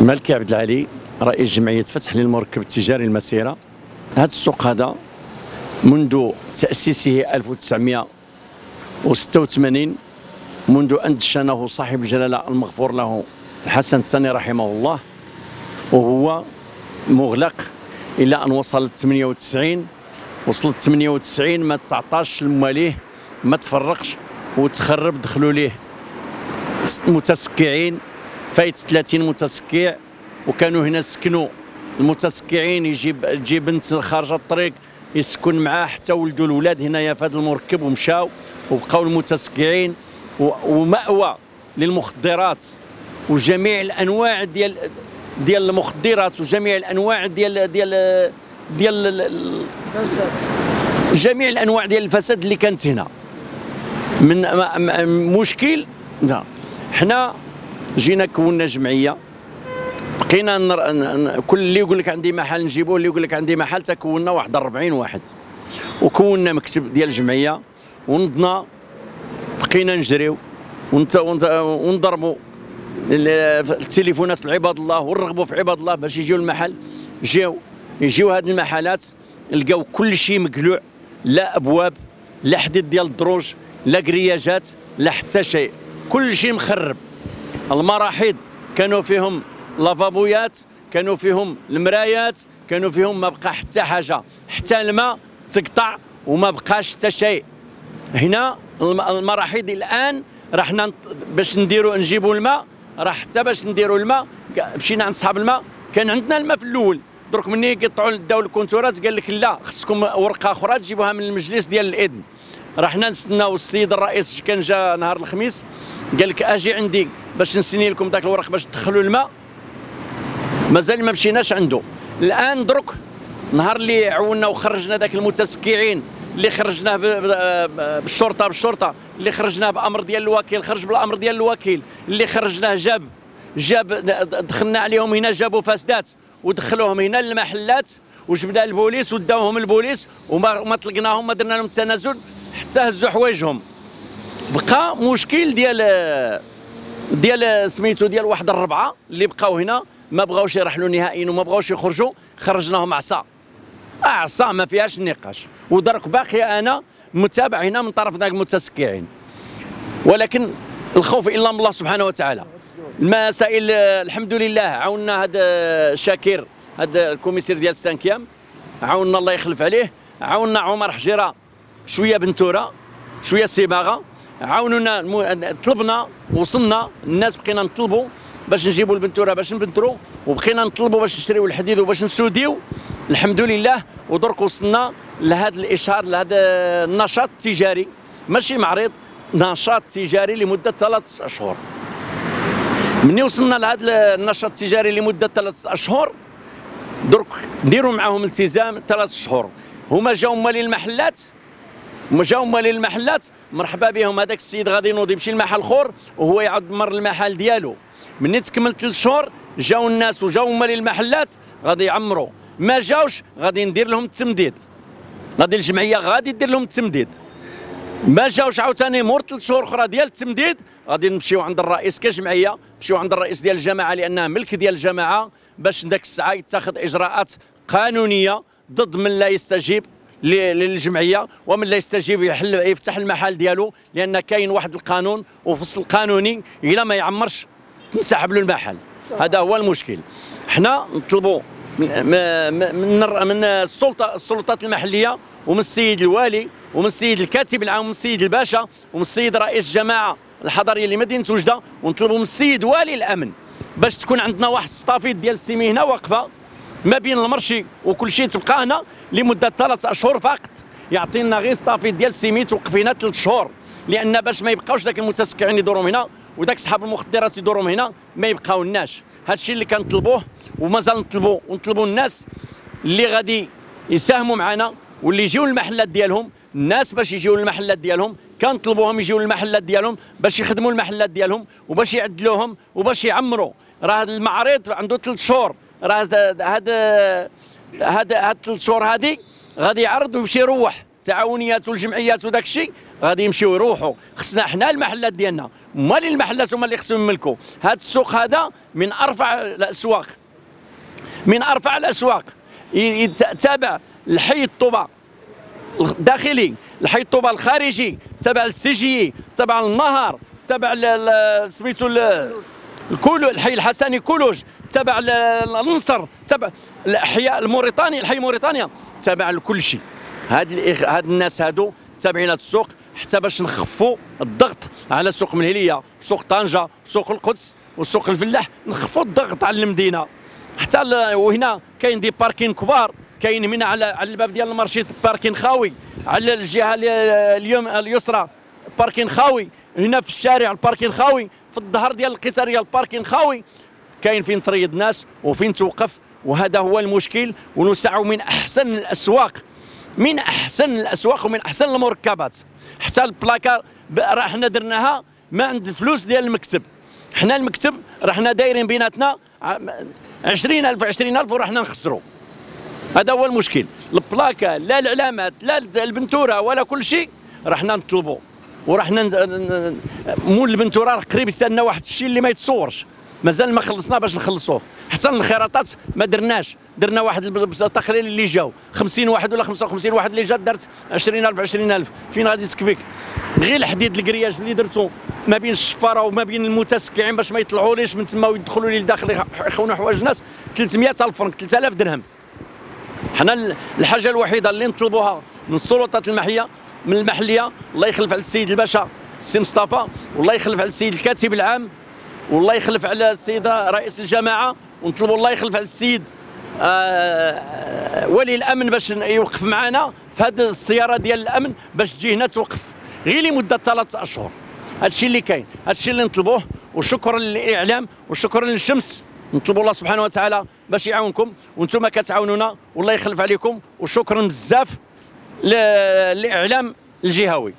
مالكي عبد العالي رئيس جمعية فتح للمركب التجاري المسيرة. هذا السوق هذا منذ تأسيسه 1986 منذ أن دشنه صاحب الجلالة المغفور له الحسن الثاني رحمه الله وهو مغلق إلى أن وصل 98 وصلت 98 ما تعطاش لمواليه ما تفرقش وتخرب دخلوا ليه متسكعين فايت 30 متسكع وكانوا هنا سكنوا. المتسكعين يجيب تجي بنت خارجه الطريق يسكن معاه حتى ولدوا الولاد هنايا في هذا المركب ومشاو وبقاو المتسكعين. ومأوى للمخدرات وجميع الأنواع ديال ديال المخدرات وجميع الأنواع ديال ديال ديال جميع الأنواع ديال الفساد اللي كانت هنا. من مشكل؟ لا حنا جينا كونا جمعية. بقينا نر... كل اللي يقول لك عندي محل نجيبوه اللي يقول لك عندي محل تكونا واحد 40 واحد. وكونا مكتب ديال الجمعية ونضنا بقينا نجريو ونت... ونت... ونضربوا التليفونات لعباد الله ونرغبوا في عباد الله باش يجيو المحل. جاو يجيو هاد المحلات لقاو كل شيء مقلوع لا أبواب لا حديد ديال الدروج لا كرياجات لا حتى شيء. كل شيء مخرب. المراحيض كانوا فيهم لافابويات كانوا فيهم المرايات كانوا فيهم ما بقى حتى حاجة. حتى الماء تقطع وما بقاش حتى شيء. هنا المراحيض الآن رحنا باش نديروا نجيبوا الماء راه حتى باش نديروا الماء مشينا عند صحاب الماء كان عندنا الماء في الأول. درك مني قطعوا داو الكونتورات قال لك لا خصكم ورقة أخرى تجيبوها من المجلس ديال الإذن. رحنا نستناو السيد الرئيس كان جا نهار الخميس قال لك أجي عندي باش نسني لكم ذاك الورق باش تدخلوا الماء. مازال ما مشيناش عنده الآن درك نهار اللي عونا وخرجنا ذاك المتسكعين اللي خرجناه بالشرطة بالشرطة اللي خرجناه بأمر ديال الوكيل خرج بالأمر ديال الوكيل. اللي خرجناه جاب جاب دخلنا عليهم هنا جابوا فاسدات. ودخلوهم هنا للمحلات وجبنا البوليس وداوهم البوليس وما ما طلقناهم ما درنا لهم التنازل حتى هزوا حوايجهم. بقى مشكل ديال ديال سميتو ديال واحد الربعة اللي بقاو هنا ما بغاوش يرحلوا نهائيا وما بغاوش يخرجوا خرجناهم عصا. عصا ما فيهاش نقاش. ودرك باقي أنا متابع هنا من طرف ذاك المتسكعين. ولكن الخوف إلا من الله سبحانه وتعالى. المسائل الحمد لله عاوننا هذا شاكر هذا الكوميسير ديال السانكيام عاوننا الله يخلف عليه. عاوننا عمر حجيرة شوية بنتورة شوية صباغة. عاونونا طلبنا وصلنا الناس بقينا نطلبوا باش نجيبوا البنتورة باش نبنتروا وبقينا نطلبوا باش نشريوا الحديد وباش نسوديو. الحمد لله ودرك وصلنا لهذا الإشهار لهذا النشاط التجاري. ماشي معرض نشاط تجاري لمدة ثلاث أشهر. مني وصلنا لهذا النشاط التجاري لمدة ثلاث أشهر درك نديروا معاهم التزام ثلاث شهور هما جاو مالين المحلات جاو مالين المحلات مرحبا بهم. هذاك السيد غادي ينوض يمشي لمحل اخر وهو يعود مر المحل ديالو. مني تكمل ثلاث شهور جاو الناس وجاو مالين المحلات غادي يعمروا. ما جاوش غادي ندير لهم التمديد. غادي الجمعية غادي دير لهم التمديد. ما جاوش عاوتاني مور ثلاث شهور أخرى ديال التمديد غادي نمشيو عند الرئيس كجمعية نمشيو عند الرئيس ديال الجماعة لأنها ملك ديال الجماعة باش ذاك الساعة يتخذ إجراءات قانونية ضد من لا يستجيب للجمعية ومن لا يستجيب يحل يفتح المحل ديالو لأن كاين واحد القانون وفصل قانوني إلا ما يعمرش نسحب له المحل. هذا هو المشكل. حنا نطلبوا من من السلطه السلطات المحلية ومن السيد الوالي ومن السيد الكاتب العام ومن السيد الباشا ومن السيد رئيس الجماعه الحضرية لمدينة وجده ونطلبوا من السيد والي الأمن. باش تكون عندنا واحد ال estafette ديال السيمي هنا واقفة ما بين ال marché وكل شيء تبقى هنا لمدة ثلاث أشهر فقط. يعطينا غير estafette ديال السيمي توقف هنا ثلاث شهور لأن باش ما يبقاوش ذاك المتسكعين يدورهم هنا وذاك صحاب المخدرات يدورهم هنا ما يبقاولناش هذا الشيء اللي كنطلبوه ومازال نطلبوا ونطلبوا الناس اللي غادي يساهموا معنا واللي يجيو المحلات ديالهم. الناس باش يجيو المحلات ديالهم كنطلبوهم يجيو المحلات ديالهم باش يخدموا المحلات ديالهم وباش يعدلوهم وباش يعمروا. راه المعرض عنده ثلاث شهور. راه هذا هذا هاد ثلاث شهور هذه غادي يعرض ويمشي يروح. التعاونيات والجمعيات وداك الشيء غادي يمشيو يروحوا خصنا حنا المحلات ديالنا. مالي المحلات هما اللي خصهم يملكوا هذا السوق هذا من أرفع الأسواق. من أرفع الأسواق. تابع لحي الطوبة الداخلي لحي الطوبة الخارجي تبع السجي تبع النهر تبع سميتو الكولو الحي الحسني كولوج. تبع النصر تبع الأحياء الموريتاني الحي موريتانيا تبع لكل شيء. هاد هاد الناس هادو تابعين هذا السوق حتى باش نخفوا الضغط على سوق مليلية سوق طنجة سوق القدس وسوق الفلاح نخفوا الضغط على المدينة. حتى وهنا كاين des parkings كبار كاين هنا على على الباب ديال ال marché parking خاوي على الجهة اليوم اليسرى parking خاوي هنا في الشارع الباركين خاوي في الظهر ديال القصريه الباركين خاوي. كاين فين تريض ناس وفين توقف وهذا هو المشكل ونسعى من أحسن الأسواق من أحسن الأسواق ومن أحسن المركبات. حتى البلاكار راه حنا درناها ما عند الفلوس ديال المكتب. حنا المكتب راه حنا دايرين بيناتنا 20000 20000 ورحنا نخسروا هذا هو المشكل. البلاكة لا العلامات لا البنتورة ولا كل شيء رحنا نطلبوا ورحنا مول البنتورة قريب يستنى واحد الشيء اللي ما يتصورش. مازال ما خلصنا باش نخلصوه. حتى الخيراطات ما درناش. درنا واحد التقرير اللي جاو. 50 واحد ولا 55 واحد اللي جات دارت 20000 20000 فين غادي تكفيك غير الحديد الكرياج اللي درتو. ما بين الشفارة وما بين المتسكعين باش ما يطلعوليش من تما ويدخلوا لي لداخل يخونوا حوايج الناس. 300 ألف فرنك 3000 درهم. حنا الحاجة الوحيدة اللي نطلبوها من السلطات المحلية من المحلية الله يخلف على السيد الباشا السي مصطفى والله يخلف على السيد الكاتب العام. والله يخلف على السيده رئيس الجماعة ونطلبوا الله يخلف على السيد آه ولي الأمن باش يوقف معنا في هذه السيارة ديال الأمن باش تجي هنا توقف. غير لمدة ثلاث أشهر. هذا الشيء اللي كاين هذا الشيء اللي نطلبوه وشكرا للإعلام وشكرا للشمس. نطلبوا الله سبحانه وتعالى باش يعاونكم وأنتم كتعاونونا. والله يخلف عليكم وشكرا بزاف للاعلام الجهوي.